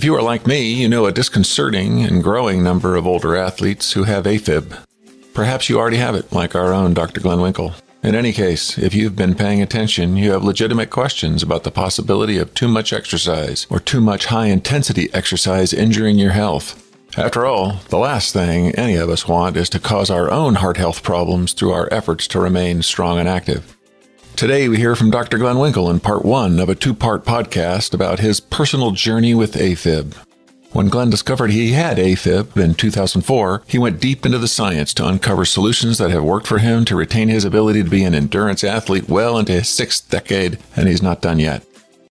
If you are like me, you know a disconcerting and growing number of older athletes who have AFib. Perhaps you already have it, like our own Dr. Glen Winkel. In any case, if you've been paying attention, you have legitimate questions about the possibility of too much exercise or too much high intensity exercise injuring your health. After all, the last thing any of us want is to cause our own heart health problems through our efforts to remain strong and active. Today, we hear from Dr. Glen Winkel in part one of a two part podcast about his personal journey with AFib. When Glen discovered he had AFib in 2004, he went deep into the science to uncover solutions that have worked for him to retain his ability to be an endurance athlete well into his sixth decade, and he's not done yet.